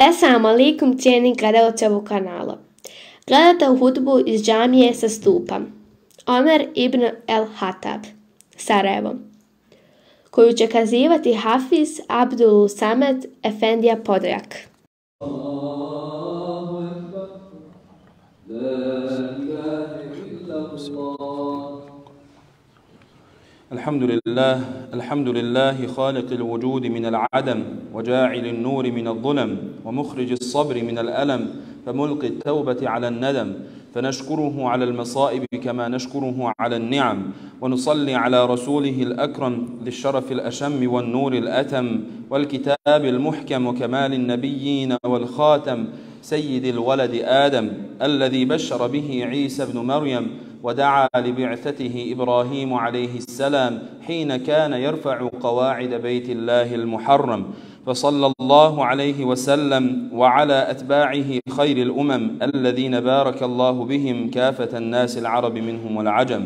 Assalamu alaikum cijeni gledalci ovog kanala. Gledate u hudbu iz džamije sa stupa. Omer ibn el Hatab, Sarajevo, koju će kazivati Hafiz Abdul Samed Efendija Podrjak. الحمد لله الحمد لله خالق الوجود من العدم وجاعل النور من الظلم ومخرج الصبر من الألم فملقي التوبة على الندم فنشكره على المصائب كما نشكره على النعم ونصلي على رسوله الأكرم ذي الشرف الأشم والنور الأتم والكتاب المحكم وكمال النبيين والخاتم سيد الولد آدم الذي بشر به عيسى بن مريم ودعا لبعثته إبراهيم عليه السلام حين كان يرفع قواعد بيت الله المحرم. فصلى الله عليه وسلم وعلى أتباعه خير الأمم الذين بارك الله بهم كافة الناس العرب منهم والعجم.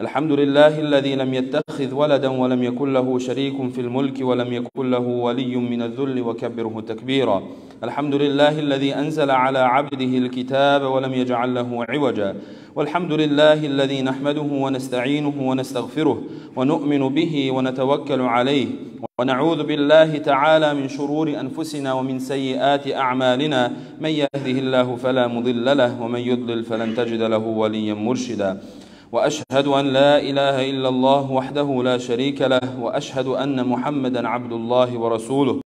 الحمد لله الذي لم يتخذ ولدا ولم يكن له شريك في الملك ولم يكن له ولي من الذل وكبره تكبيرا. الحمد لله الذي أنزل على عبده الكتاب ولم يجعل له عوجا. والحمد لله الذي نحمده ونستعينه ونستغفره ونؤمن به ونتوكل عليه ونعوذ بالله تعالى من شرور أنفسنا ومن سيئات أعمالنا من يهده الله فلا مضل له ومن يضلل فلن تجد له وليا مرشدا وأشهد أن لا إله إلا الله وحده لا شريك له وأشهد أن محمدا عبد الله ورسوله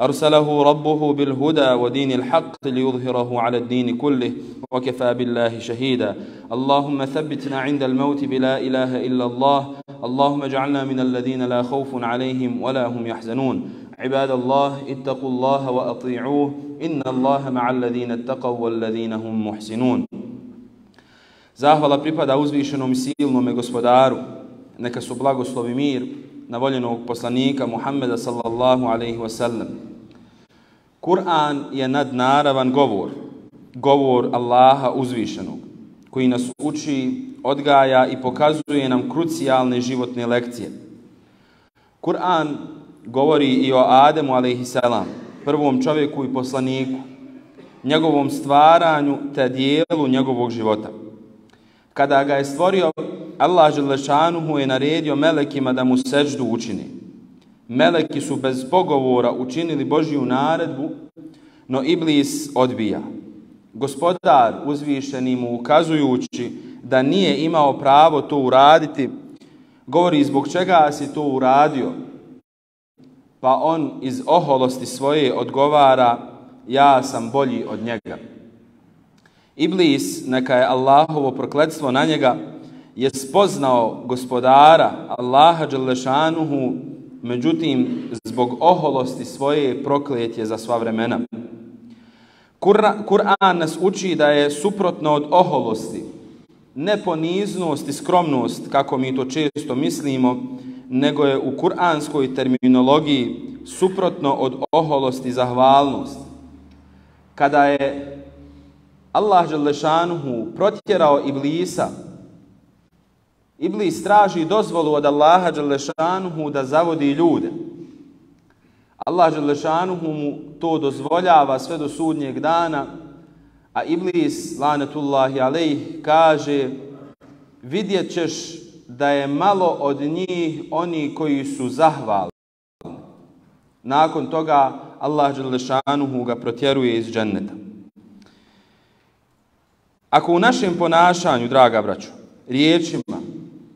أرسله ربه بالهدى ودين الحق ليظهره على الدين كله وكفى بالله شهيدا. اللهم ثبتنا عند الموت بلا إله إلا الله. اللهم اجعلنا من الذين لا خوف عليهم ولا هم يحزنون. عباد الله اتقوا الله وأطيعوه. إن الله مع الذين اتقوا والذين هم محسنون. Zahvala pripada uzvišenom i silnome gospodaru. Neka su blagoslovi mir na voljenog poslanika Muhammeda sallallahu alaihi wasallam. Kur'an je nadnaravan govor, govor Allaha uzvišenog, koji nas uči, odgaja i pokazuje nam krucijalne životne lekcije. Kur'an govori i o Ademu salam, prvom čovjeku i poslaniku, njegovom stvaranju te dijelu njegovog života. Kada ga je stvorio, Allah Želešanuhu je naredio melekima da mu seždu učini. Meleki su bez pogovora učinili Božju naredbu, no Iblis odbija. Gospodar uzvišeni mu ukazujući da nije imao pravo to uraditi, govori zbog čega si to uradio. Pa on iz oholosti svoje odgovara, ja sam bolji od njega. Iblis, neka je Allahovo prokletstvo na njega, je spoznao gospodara Allaha Đelešanuhu, međutim, zbog oholosti svoje prokletje za sva vremena. Kur'an nas uči da je suprotno od oholosti, ne poniznost i skromnost, kako mi to često mislimo, nego je u kuranskoj terminologiji suprotno od oholosti zahvalnost. Kada je Allah Želešanuhu protjerao Iblisa, Iblis traži dozvolu od Allaha Đelešanuhu da zavodi ljude. Allah Đelešanuhu mu to dozvoljava sve do sudnjeg dana, a Iblis, lanetullahi alejh, kaže vidjet ćeš da je malo od njih oni koji su zahvalni. Nakon toga Allah Đelešanuhu ga protjeruje iz dženneta. Ako u našem ponašanju, draga braću, riječima,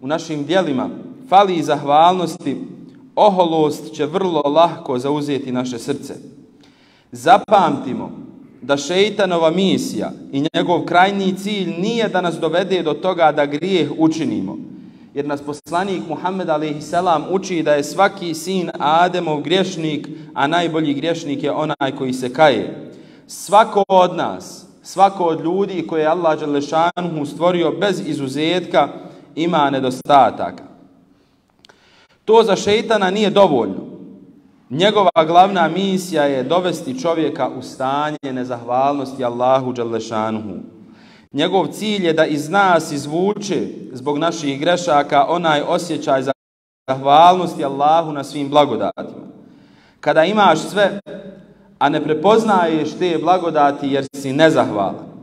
u našim dijelima fali zahvalnosti, oholost će vrlo lahko zauzeti naše srce. Zapamtimo da šeitanova misija i njegov krajnji cilj nije da nas dovede do toga da grijeh učinimo. Jer nas poslanik Muhammed a.s. uči da je svaki sin Ademov griješnik, a najbolji griješnik je onaj koji se kaje. Svako od nas, svako od ljudi koje je Allah Đelešanuhu stvorio bez izuzetka, ima nedostataka. To za šeitana nije dovoljno. Njegova glavna misija je dovesti čovjeka u stanje nezahvalnosti Allahu Đalešanuhu. Njegov cilj je da iz nas izvuče zbog naših grešaka onaj osjećaj zahvalnosti Allahu na svim blagodatima. Kada imaš sve, a ne prepoznaješ te blagodati jer si nezahvalan.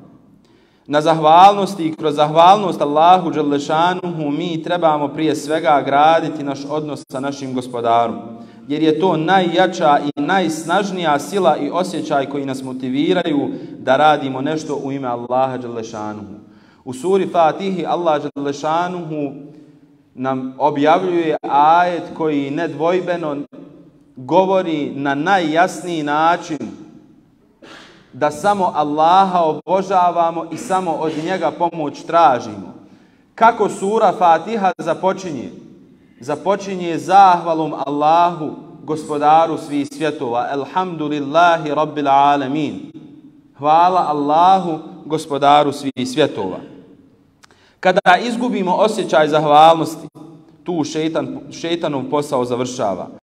Na zahvalnosti i kroz zahvalnost Allahu Đalešanuhu mi trebamo prije svega graditi naš odnos sa našim gospodarom. Jer je to najjača i najsnažnija sila i osjećaj koji nas motiviraju da radimo nešto u ime Allaha Đalešanuhu. U suri Fatihi Allah Đalešanuhu nam objavljuje ajet koji nedvojbeno govori na najjasniji način da samo Allaha obožavamo i samo od njega pomoć tražimo. Kako sura Fatiha započinje? Započinje zahvalom Allahu, gospodaru svih svjetova. Alhamdulillahi rabbil alamin. Hvala Allahu, gospodaru svih svjetova. Kada izgubimo osjećaj zahvalnosti, tu šetan, šetanov posao završava.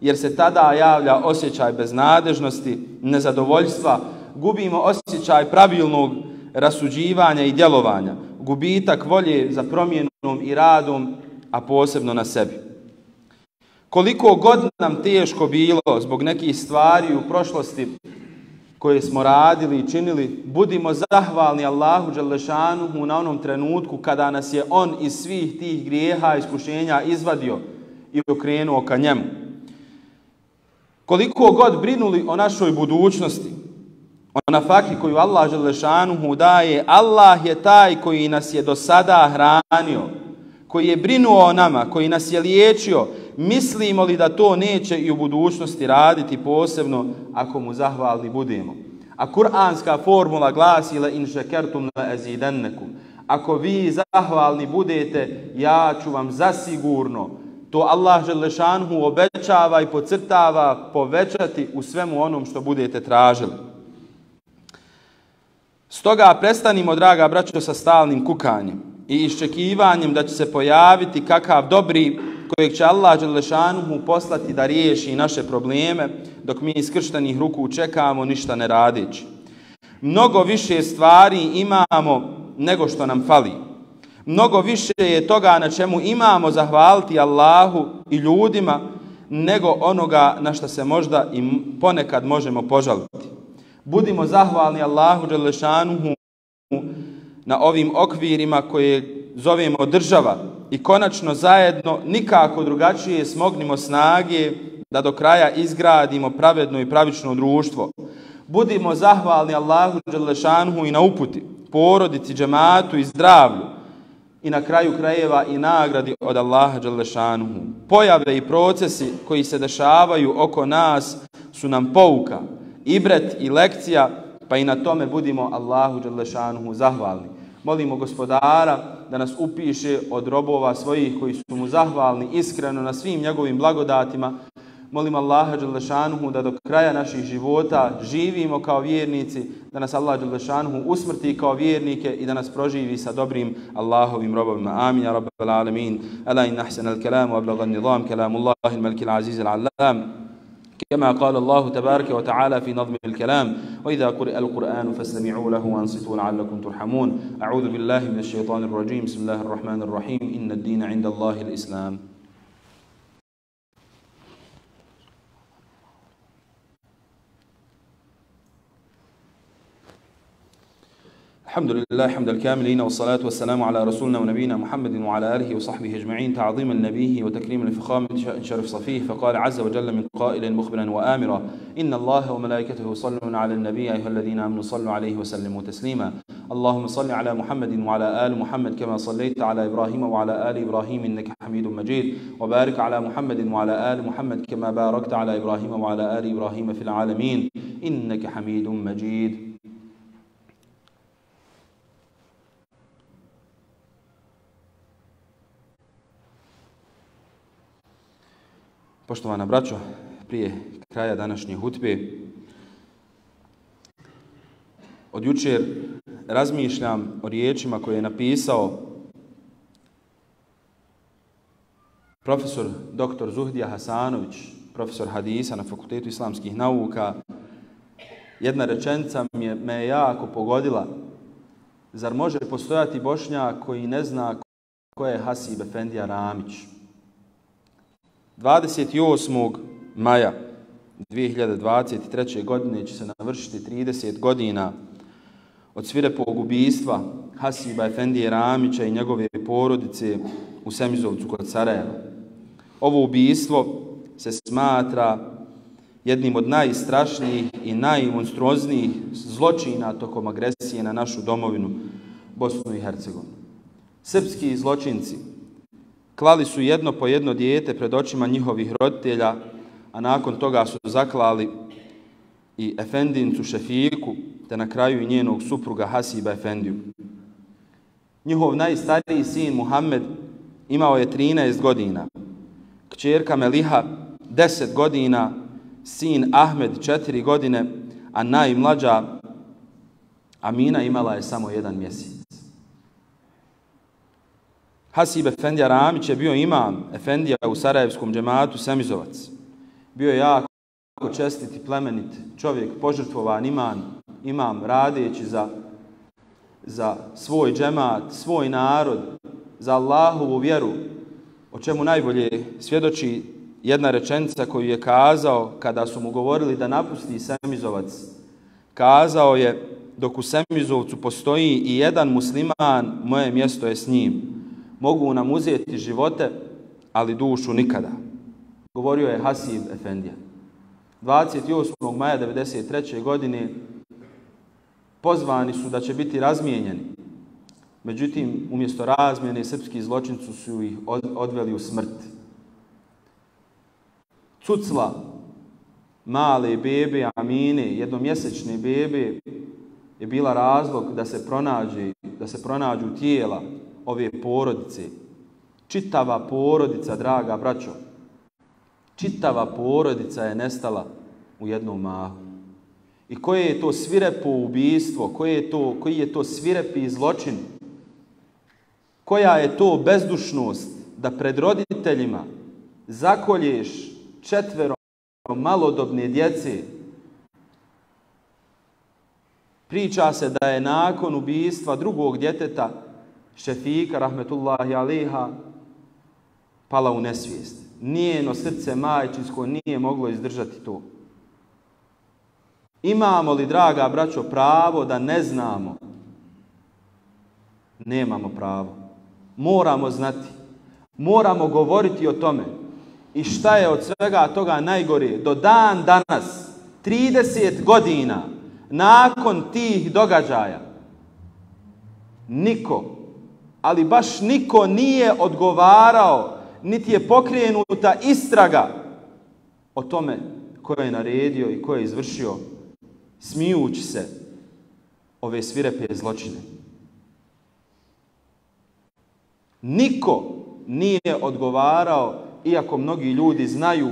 Jer se tada javlja osjećaj beznadežnosti, nezadovoljstva, gubimo osjećaj pravilnog rasuđivanja i djelovanja, gubitak volje za promjenom i radom, a posebno na sebi. Koliko god nam teško bilo zbog nekih stvari u prošlosti koje smo radili i činili, budimo zahvalni Allahu Đalešanuhu na onom trenutku kada nas je On iz svih tih grijeha i iskušenja izvadio i okrenuo ka njemu. Koliko god brinuli o našoj budućnosti, o nafaki koju Allah Želešanuhu daje, Allah je taj koji nas je do sada hranio, koji je brinuo o nama, koji nas je liječio, mislimo li da to neće i u budućnosti raditi posebno ako mu zahvalni budemo. A kuranska formula glasi la in šekertum la ezidennekum. Ako vi zahvalni budete, ja ću vam zasigurno to Allah Želešanhu obećava i pocrtava povećati u svemu onom što budete tražili. Stoga prestanimo, draga braćo, sa stalnim kukanjem i iščekivanjem da će se pojaviti kakav dobri kojeg će Allah Đelešanuhu poslati da riješi naše probleme, dok mi iskrštenih ruku čekamo ništa ne radići. Mnogo više stvari imamo nego što nam fali. Mnogo više je toga na čemu imamo zahvaliti Allahu i ljudima nego onoga na što se možda i ponekad možemo požaliti. Budimo zahvalni Allahu Đelešanuhu na ovim okvirima koje zovemo država i konačno zajedno nikako drugačije smognimo snage da do kraja izgradimo pravedno i pravično društvo. Budimo zahvalni Allahu Đelešanuhu i na uputi, porodici, džematu i zdravlju i na kraju krajeva i nagradi od Allaha Đelešanuhu. Pojave i procesi koji se dešavaju oko nas su nam pouka, ibret i lekcija, pa i na tome budimo Allahu Đelešanuhu zahvalni. Molimo gospodara da nas upiše od robova svojih koji su mu zahvalni iskreno na svim njegovim blagodatima. Molim Allaha Đelešanuhu da do kraja naših života živimo kao vjernici, da nas Allah Đelešanuhu usmrti kao vjernike i da nas proživi sa dobrim Allahovim robovima. Amin, ja rabbal alamin. Ala in ahsan al-kalam wa ablagan nizam, kalamullahi al-malki al-aziz al-allam. كما قال الله تبارك وتعالى في نظم الكلام وإذا قرئ القرآن فاستمعوا له وانصتوا لعلكم ترحمون أعوذ بالله من الشيطان الرجيم بسم الله الرحمن الرحيم إن الدين عند الله الإسلام الحمد لله حمد الكاملين والصلاة والسلام على رسولنا ونبينا محمد وعلى آله وصحبه أجمعين تعظيما لنبيه وتكريما لفخامة شرف صفيه فقال عز وجل من قائل مخبرا وآمرا إن الله وملائكته يصلون على النبي أيها الذين آمنوا صلوا عليه وسلموا تسليما اللهم صل على محمد وعلى آل محمد كما صليت على إبراهيم وعلى آل إبراهيم إنك حميد مجيد. وبارك على محمد وعلى آل محمد كما باركت على إبراهيم وعلى آل إبراهيم في العالمين. إنك حميد مجيد. Poštovana braćo, prije kraja današnje hutbe, od jučer razmišljam o riječima koje je napisao profesor dr. Zuhdija Hasanović, profesor hadisa na Fakultetu islamskih nauka. Jedna rečenica me je, jako pogodila. Zar može postojati bošnjak koji ne zna ko je Hasib Efendija Ramić? 28. maja 2023. godine će se navršiti 30 godina od svirepog ubijstva Hasiba Efendije Ramića i njegove porodice u Semizovcu kod Sarajeva. Ovo ubijstvo se smatra jednim od najstrašnijih i najmonstruoznijih zločina tokom agresije na našu domovinu, Bosnu i Hercegovinu. Srpski zločinci klali su jedno po jedno dijete pred očima njihovih roditelja, a nakon toga su zaklali i Efendincu Šefiku, te na kraju i njenog supruga Hasiba Efendiju. Njihov najstariji sin Muhammed imao je 13 godina, kćerka Meliha 10 godina, sin Ahmed 4 godine, a najmlađa Amina imala je samo jedan mjesec. Hasib Efendija Ramić je bio imam Efendija u Sarajevskom džematu Semizovac. Bio je jako čestit i plemenit čovjek, požrtvovan iman, imam radeći za, za svoj džemat, svoj narod, za Allahovu vjeru, o čemu najbolje svjedoči jedna rečenica koju je kazao kada su mu govorili da napusti Semizovac. Kazao je, dok u Semizovcu postoji i jedan musliman, moje mjesto je s njim. Mogu nam uzeti živote, ali dušu nikada. Govorio je Hasib Efendija. 28. maja 1993. godine pozvani su da će biti razmijenjeni. Međutim, umjesto razmjene, srpski zločinci su ih odveli u smrt. Cucla, male bebe, amine, jednomjesečne bebe, je bila razlog da se pronađe, da se pronađu tijela ove porodice. Čitava porodica, draga braćo, čitava porodica je nestala u jednom mahu. I koje je to svirepo ubijstvo, koje je to, koji je to svirepi zločin, koja je to bezdušnost da pred roditeljima zakolješ četvero malodobne djece. Priča se da je nakon ubijstva drugog djeteta Šefika, rahmetullahi aliha, pala u nesvijest. Nijeno srce majčinsko nije moglo izdržati to. Imamo li, draga braćo, pravo da ne znamo? Nemamo pravo. Moramo znati. Moramo govoriti o tome. I šta je od svega toga najgore? Do dan danas, 30 godina nakon tih događaja, niko, ali baš niko nije odgovarao, niti je pokrenuta istraga o tome ko je naredio i ko je izvršio smijući se ove svirepe zločine. Niko nije odgovarao, iako mnogi ljudi znaju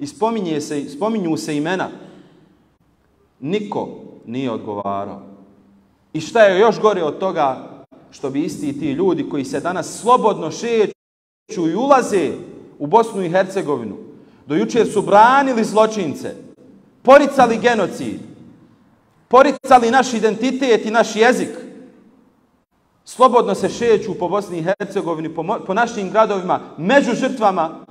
i spominje se, spominju se imena. Niko nije odgovarao. I šta je još gore od toga, što bi isti ti ljudi koji se danas slobodno šeću i ulaze u Bosnu i Hercegovinu, do jučer su branili zločince, poricali genocid, poricali naš identitet i naš jezik, slobodno se šeću po Bosni i Hercegovini, po, po našim gradovima, među žrtvama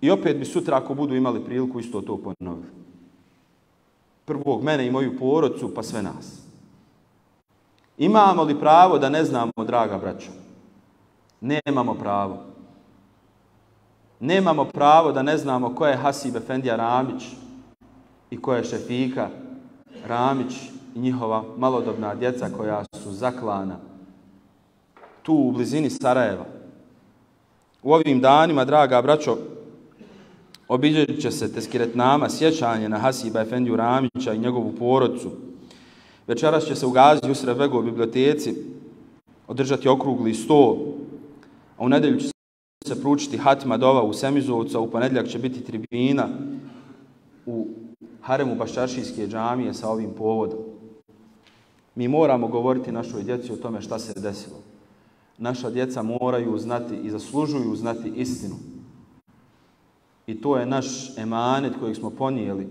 i opet bi sutra ako budu imali priliku isto to ponoviti. Prvog mene i moju porodcu, pa sve nas. Imamo li pravo da ne znamo, draga braćo? Nemamo pravo. Nemamo pravo da ne znamo ko je Hasib Efendija Ramić i ko je Šefika Ramić i njihova malodobna djeca koja su zaklana tu u blizini Sarajeva. U ovim danima, draga braćo, obilježit će se teskiretnama sjećanje na Hasiba Efendiju Ramića i njegovu porodcu. Večeras će se u Gazi usred Begov biblioteci održati okrugli sto, a u nedelju će se pručiti Hatima Dova u Semizovcu, a u ponedjeljak će biti tribina u Haremu Baščaršijske džamije sa ovim povodom. Mi moramo govoriti našoj djeci o tome šta se desilo. Naša djeca moraju znati i zaslužuju znati istinu. I to je naš emanet kojeg smo ponijeli,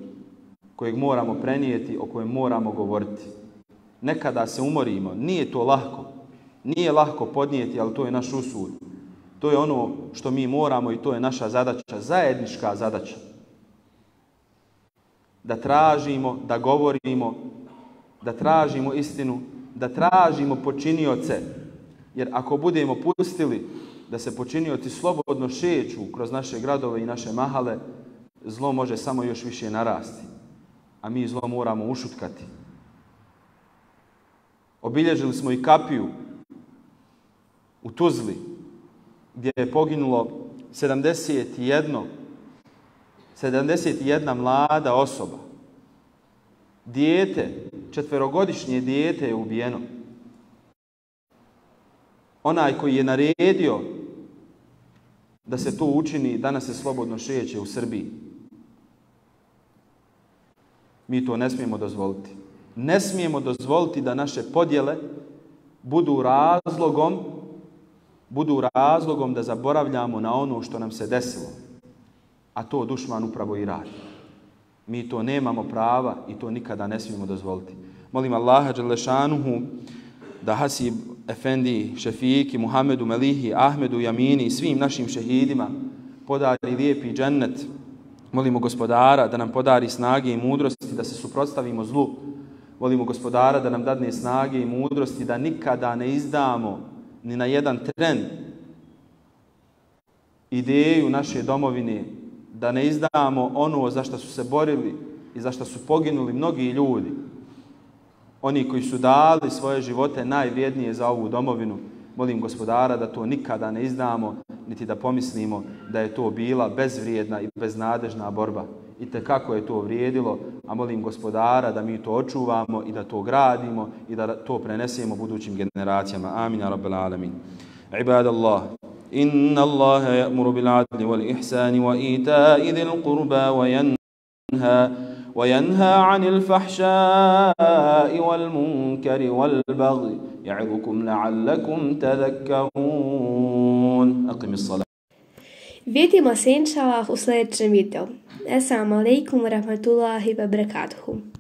kojeg moramo prenijeti, o kojem moramo govoriti. Nekada se umorimo, nije to lahko. Nije lahko podnijeti, ali to je naš usud. To je ono što mi moramo i to je naša zadaća, zajednička zadaća. da tražimo, da govorimo, da tražimo istinu, da tražimo počinioce. Jer ako budemo pustili da se počinioci slobodno šeću kroz naše gradove i naše mahale, zlo može samo još više narasti. A mi zlo moramo ušutkati. Obilježili smo i kapiju u Tuzli, gdje je poginulo 71, 71 mlada osoba. Dijete, četverogodišnje dijete je ubijeno. Onaj koji je naredio da se to učini, danas se slobodno šeće u Srbiji. Mi to ne smijemo dozvoliti. Ne smijemo dozvoliti da naše podjele budu razlogom budu razlogom da zaboravljamo na ono što nam se desilo. A to dušman upravo i radi. Mi to nemamo prava i to nikada ne smijemo dozvoliti. Molim Allaha Đalešanuhu da Hasib Efendi, Šefiki, Muhammedu Melihi, Ahmedu Jamini i svim našim šehidima podari lijepi džennet. Molimo gospodara da nam podari snage i mudrosti da se suprotstavimo zlu. Volimo gospodara da nam dadne snage i mudrosti da nikada ne izdamo ni na jedan tren ideju naše domovine, da ne izdamo ono za što su se borili i za što su poginuli mnogi ljudi. Oni koji su dali svoje živote najvrijednije za ovu domovinu, Molim gospodara da to nikada ne izdamo, niti da pomislimo da je to bila bezvrijedna i beznadežna borba. I te kako je to vrijedilo, a molim gospodara da mi to očuvamo i da to gradimo i da to prenesemo budućim generacijama. Amin, ya rabbal alamin. Ibad Allah, inna Allahe ja'muru bil adli wal ihsani wa dhil qurba wa yanha وينهى عن الفحشاء والمنكر والبغي يعظكم لعلكم تذكرون أقم الصلاة Vidimo se inšalah u sljedećem videu. Assalamu alaikum wa rahmatullahi wa barakatuhu.